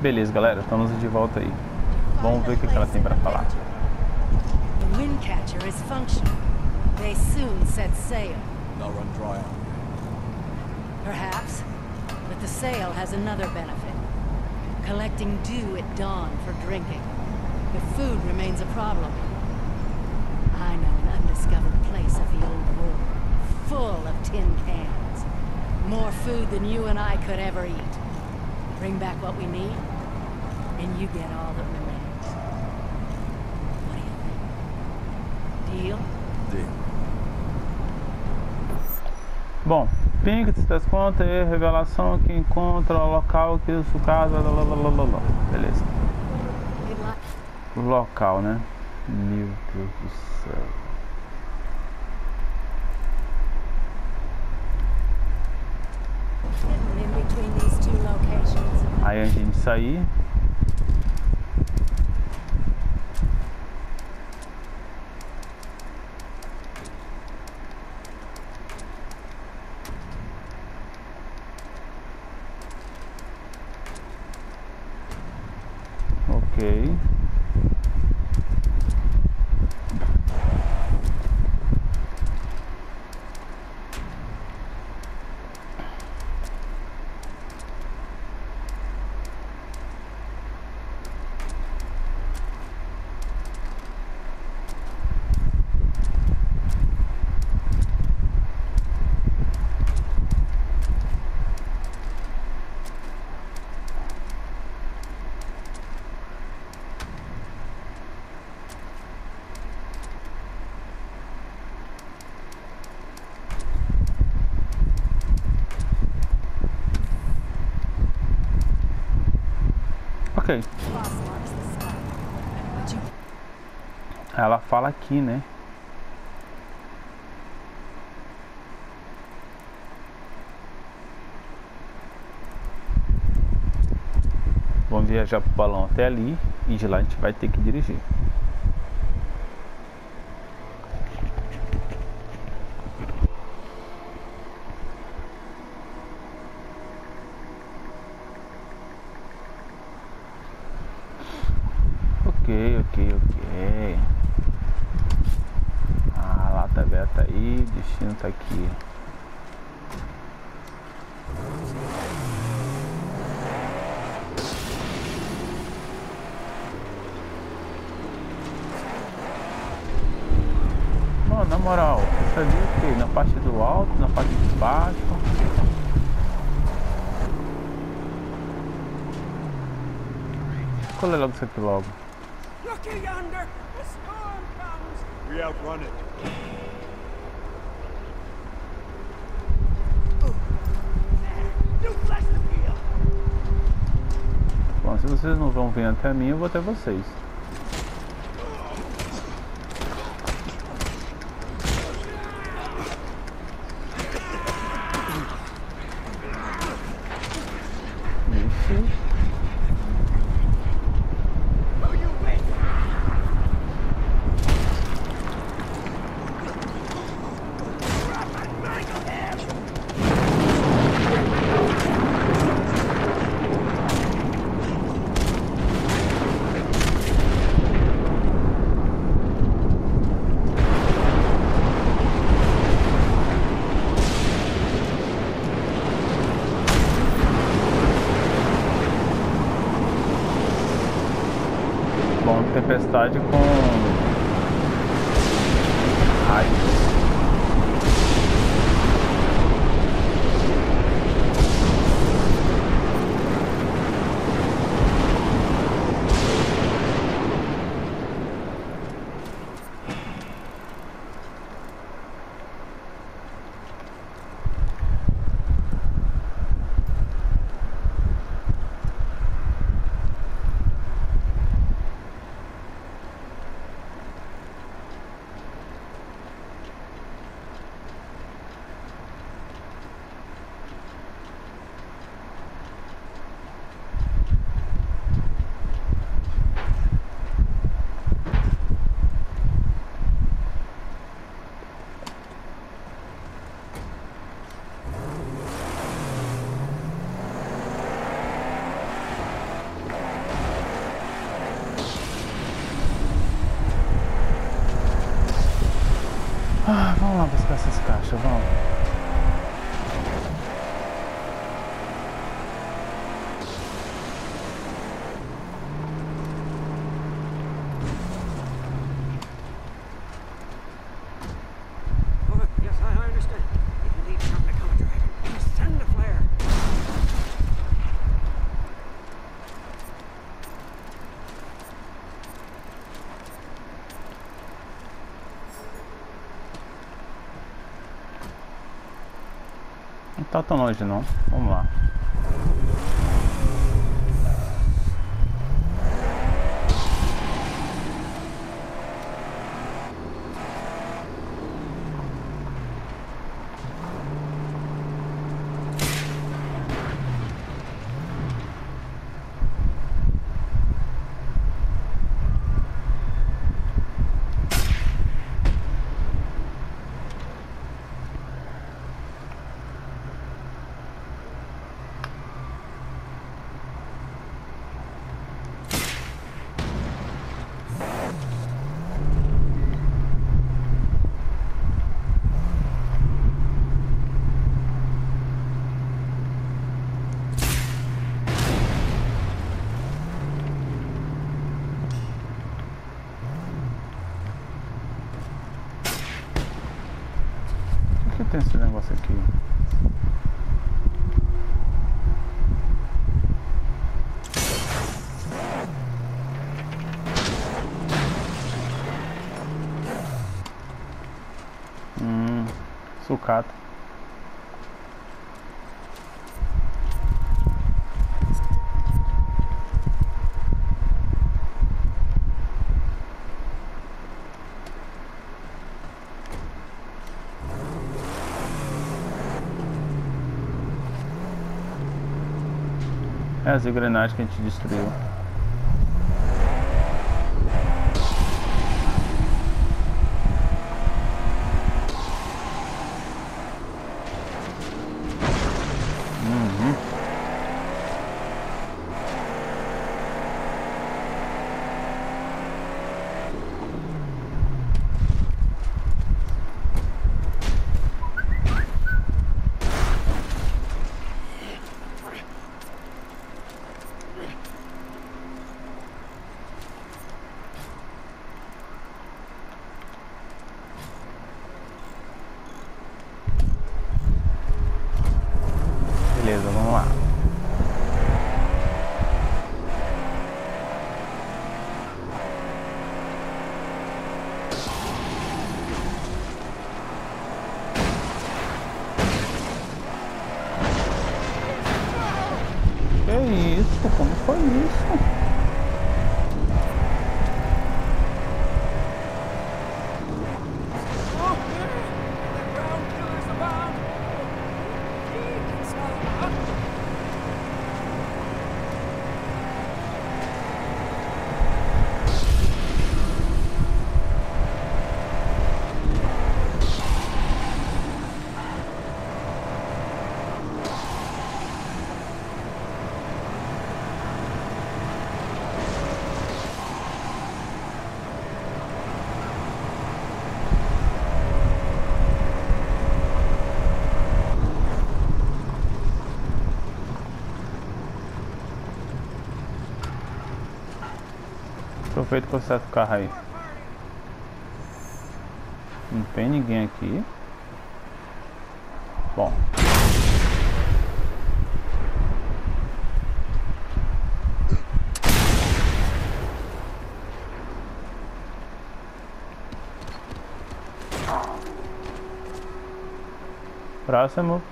Beleza, galera, estamos de volta aí. Vamos ver o que, que ela tem para falar. The Windcatcher is functional. They soon set sail. They'll run dry out. Perhaps. But the sail has another benefit. Collecting dew at dawn for drinking. The food remains a problem. I know an undiscovered place of the old world. Full of tin cans. More food than you and I could ever eat. Bring back what we need, and you get all that remains. What do you think? Deal? Deal. Bom, Pink das contas e revelação que encontra o local que isso casa. Lá. Beleza. O local, né? Meu Deus do céu. In between these two locations. Aí a gente sair. Ok. Ela fala aqui, né? Vamos viajar pro balão até ali e de lá a gente vai ter que dirigir. Ok, ok, ok. A lata aberta tá destino tá aqui. Mano, na moral, ali é o quê? Na parte do alto, na parte de baixo. Escolha logo isso aqui logo. Looky yonder! The storm comes! We outrun it. You flash the wheel! Bom, se vocês não vão vir até mim, eu vou até vocês. Bom, tempestade com. Não tá tão longe não. Vamos lá. O que tem esse negócio aqui? Hum, sucata. É as engrenagens que a gente destruiu. Uhum. Beleza, vamos lá. Que isso? Aproveita e conserta o carro aí. Não tem ninguém aqui. Bom. Próximo.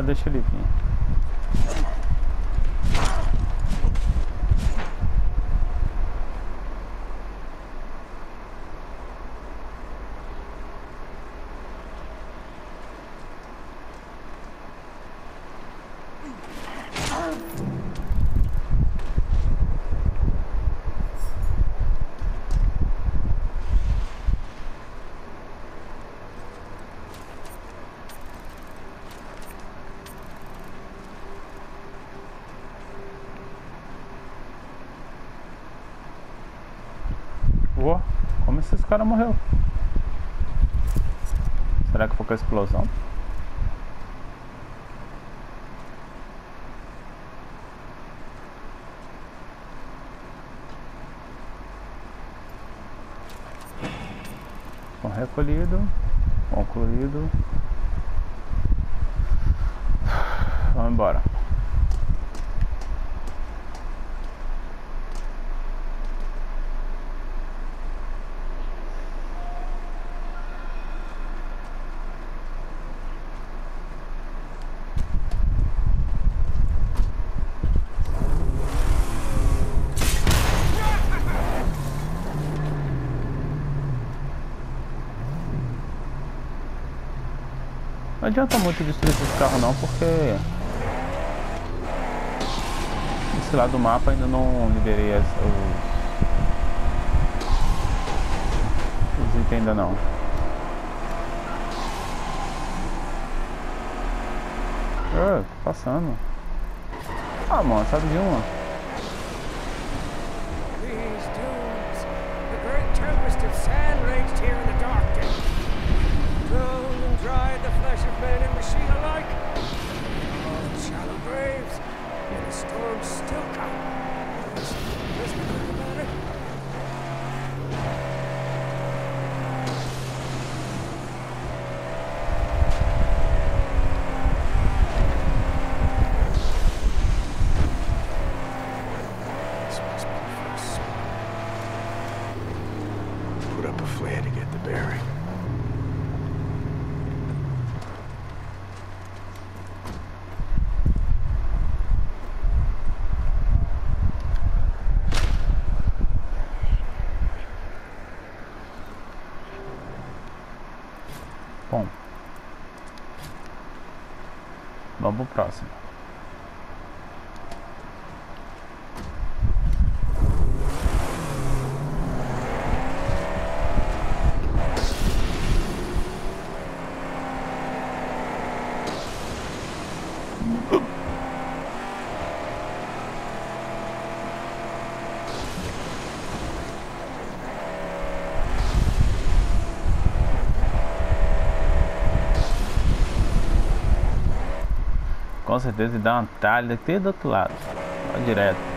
Ah, deixa ele vir. mas se esse cara morreu. Será que foi com a explosão? Bom, recolhido, concluído. Vamos embora. Adianta muito destruir esses carros não, porque esse lado do mapa ainda não liberei as, os, os itens ainda não. Ah, passando. Ah, mano, sabe de uma? Dunes. Tempest sand raged the flesh of men and machine alike. All shallow graves. And the storms still come. About it. Put up a flare to get the bearing. Pro próximo. Com certeza ele dá uma talha aqui do outro lado. Vai direto.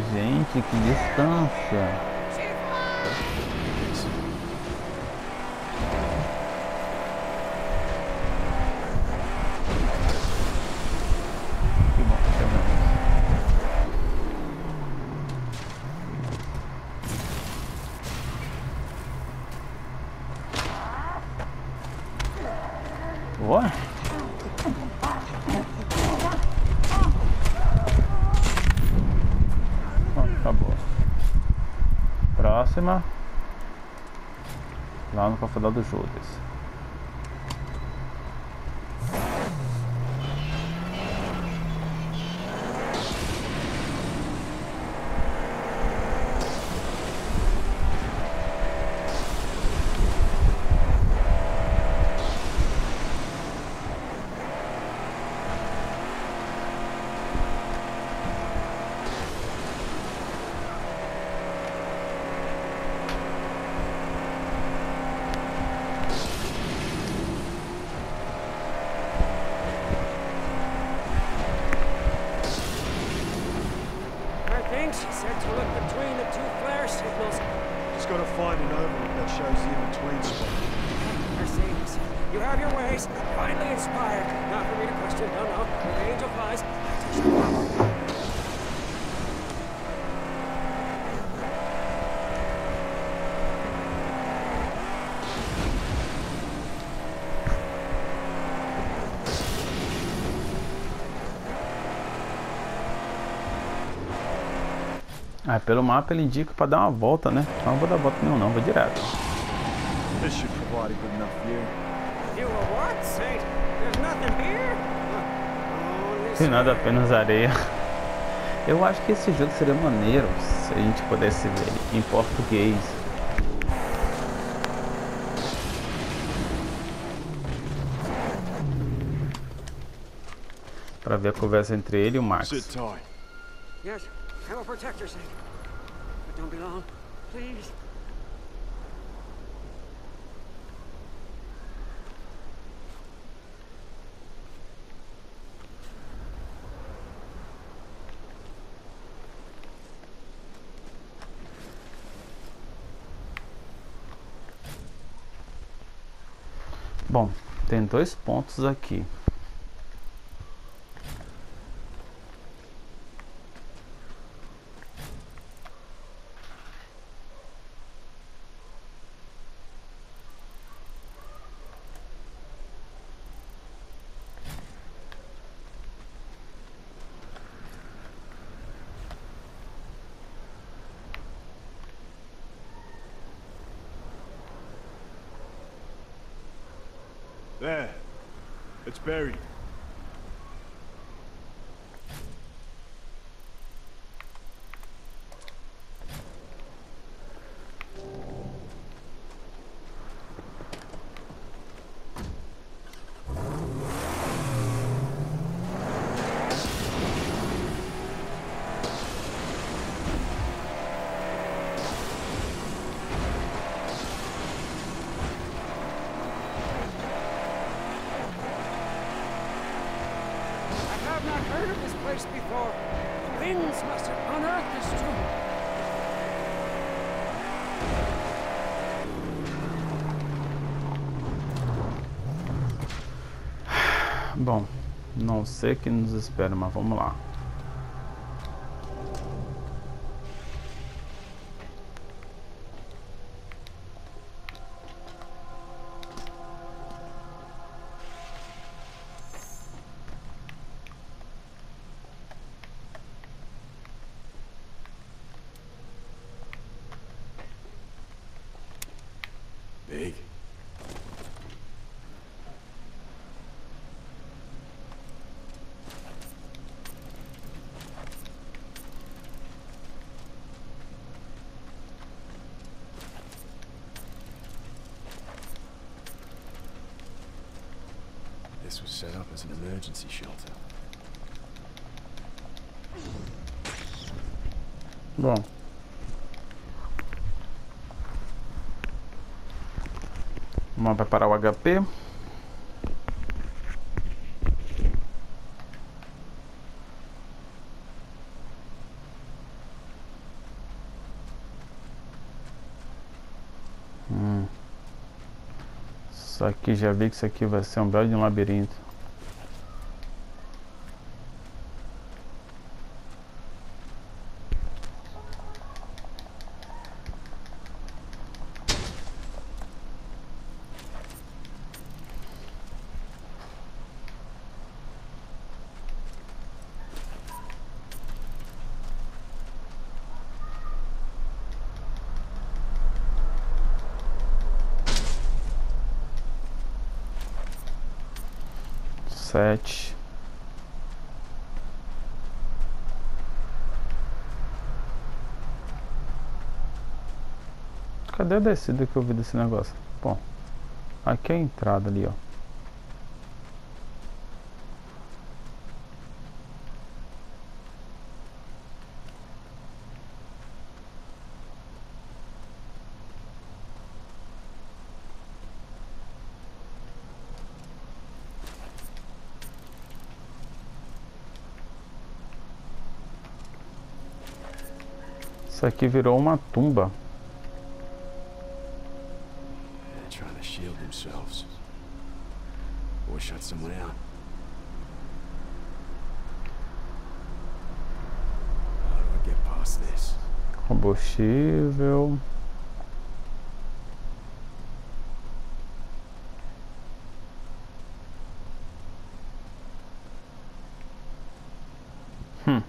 Gente, que distância. of another shoulders. Ah, pelo mapa ele indica pra dar uma volta, né? Não vou dar volta não, não, vou direto. This should provide a good enough view. You a what, Saint? There's nothing here? Sem nada, apenas areia. Eu acho que esse jogo seria maneiro se a gente pudesse ver ele em português. Pra ver a conversa entre ele e o Max. Yes, I will protect her, Saint. But don't be long, please. Bom, tem dois pontos aqui. There. It's buried. I have not heard of this place before. Must have unearthed this tomb. Bom, não sei o que nos espera, mas vamos lá. This was set up as an emergency shelter. Bom. Vamos preparar o HP. Aqui já vi que isso aqui vai ser um belo de um labirinto. Cadê a descida que eu vi desse negócio? Bom, aqui é a entrada ali, ó. Isso aqui virou uma tumba. combustível. Hum.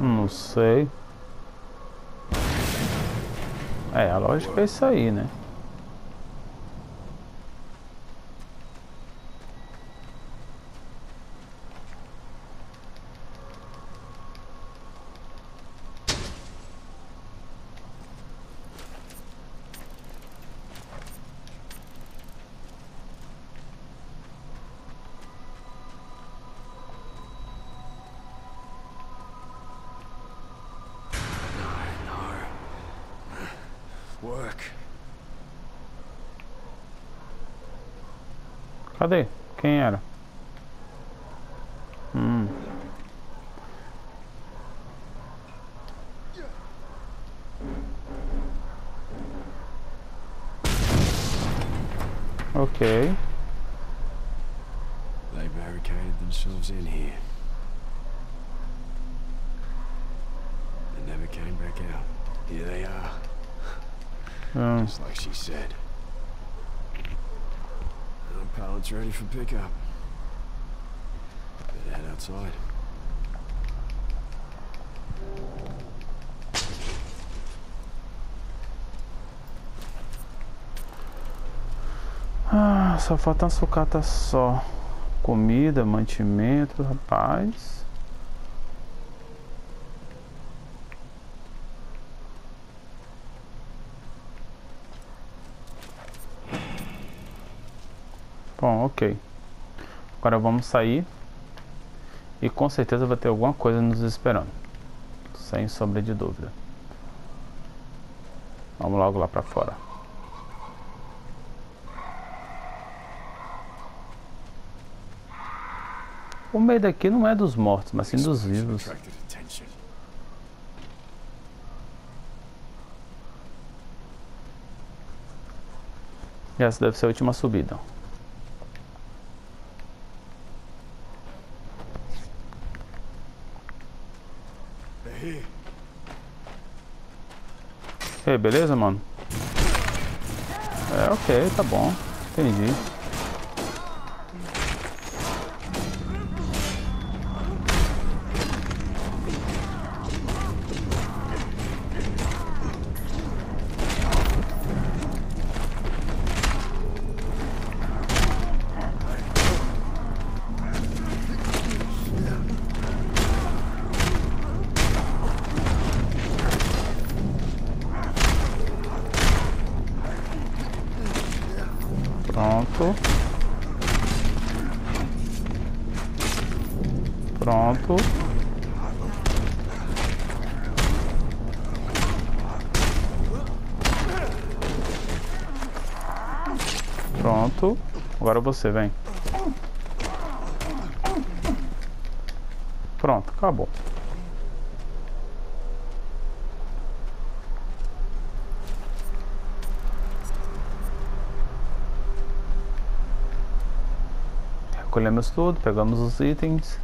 Não sei. É, a lógica é isso aí, né? Work. Cadê? Quem era? Hum. Ok. Said. Our pallet's ready for pickup. Better head outside. Ah, só falta uma sucata só. Comida, mantimento, rapaz. Bom, ok. Agora vamos sair. E com certeza vai ter alguma coisa nos esperando. Sem sombra de dúvida. Vamos logo lá pra fora. O medo aqui não é dos mortos, mas sim dos vivos. E essa deve ser a última subida. Beleza, mano? É, ok, tá bom. Entendi. Pronto. Pronto. Pronto. Agora você, vem. Pronto, acabou. Recolhemos tudo, pegamos os itens.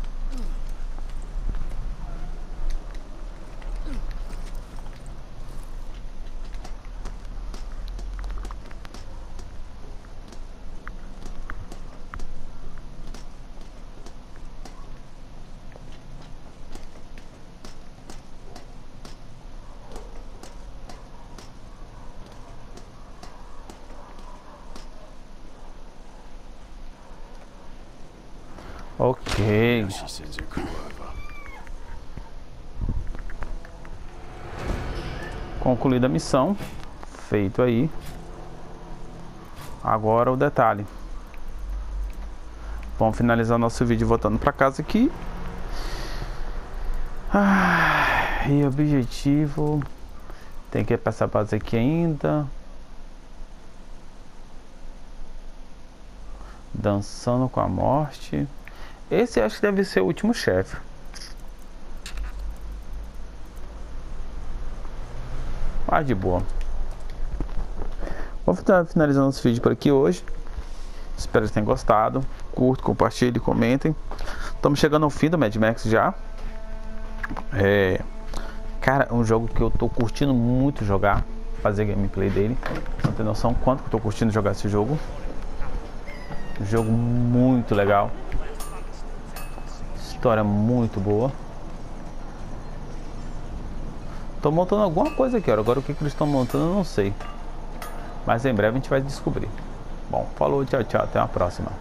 Concluída a missão. Feito aí. Agora o detalhe. Vamos finalizar nosso vídeo voltando para casa aqui. Ah, e objetivo. Tem que ir pra essa base aqui ainda. Dançando com a morte. Esse acho que deve ser o último chefe. Ah, de boa. Vou fitar finalizando esse vídeo por aqui hoje. Espero que tenham gostado. Curto, compartilhe, comentem. Estamos chegando ao fim do Mad Max já. É, cara, é um jogo que eu tô curtindo muito jogar. Fazer gameplay dele. Não tem noção quanto que eu tô curtindo jogar esse jogo. Jogo muito legal. História muito boa. Tô montando alguma coisa aqui. Agora o que, que eles estão montando eu não sei. Mas em breve a gente vai descobrir. Bom, falou, tchau, tchau. Até a próxima.